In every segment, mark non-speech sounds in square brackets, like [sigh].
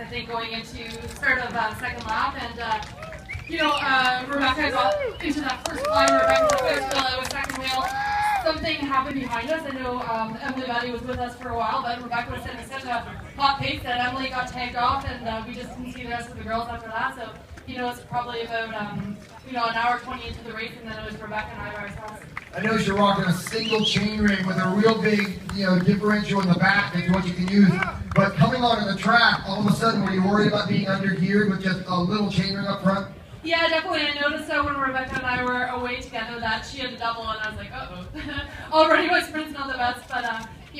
I think, going into start of uh, second lap, and uh, you know, uh, Rebecca got into that first climb. Rebecca was first wheel, I was second wheel. Something happened behind us. I know um, Emily Batty was with us for a while, but Rebecca was setting such a hot pace that Emily got tagged off, and uh, we just didn't see the rest of the girls after that. So, you know, it's probably about um, you know an hour 20 into the race, and then it was Rebecca and I by ourselves. I noticed you're rocking a single chain ring with a real big, you know, differential in the back that's what you can use. But coming onto the track, all of a sudden, were you worried about being under geared with just a little chain ring up front? Yeah, definitely. I noticed that when Rebecca and I were away together that she had a double, and I was like, uh-oh. [laughs] Already my sprint's not uh,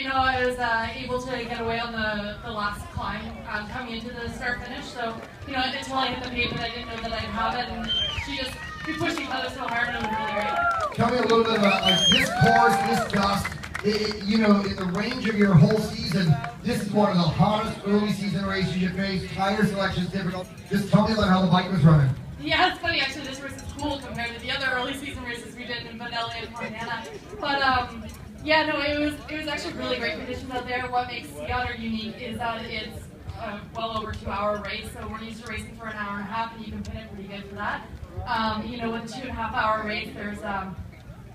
you know, I was uh, able to get away on the, the last climb um, coming into the start-finish. So, you know, until I hit the pavement, I didn't know that I'd have it, and she just kept pushing each other so hard, and it was really great. Tell me a little bit about like this course, this dust. It, you know, in the range of your whole season, this is one of the hottest early season races you face. Tire selection's difficult. Just tell me about how the bike was running. Yeah, it's funny actually. This race is cool compared to the other early season races we did in Bonelli and Fontana. But um, yeah, no, it was it was actually really great conditions out there. What makes Sea Otter unique is that it's a well over two hour race, so we're used to racing for an hour and a half, and you can pin it pretty good for that. Um, you know, with a two and a half hour race, there's um,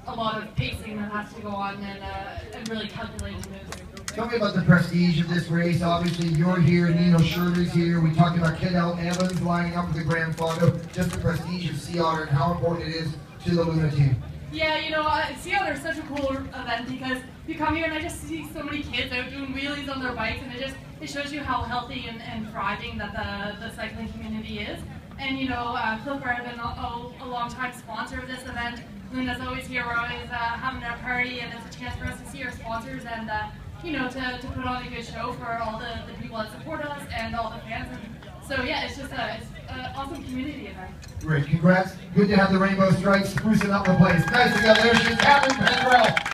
a lot of pacing that has to go on and, uh, and really calculating moves. Tell me about the prestige of this race. Obviously, you're here, Nino Schurter's here. We talked about Cadel Evans lining up with the Gran Fondo. Just the prestige of Sea Otter and how important it is to the Luna team. Yeah, you know, uh, Sea Otter is such a cool event because you come here and I just see so many kids out doing wheelies on their bikes, and it just it shows you how healthy and, and thriving that the, the cycling community is. And you know, uh, Clif Bar has been a, a, a long time sponsor of this event. Luna's always here. We're always uh, having a party, and it's a chance for us to see our sponsors and uh, you know to, to put on a good show for all the, the people that support us and all the fans. And so yeah, it's just a it's an awesome community event. Great, congrats. Good to have the rainbow stripes sprucing up the place. Nice to go. There she is, Pendrel.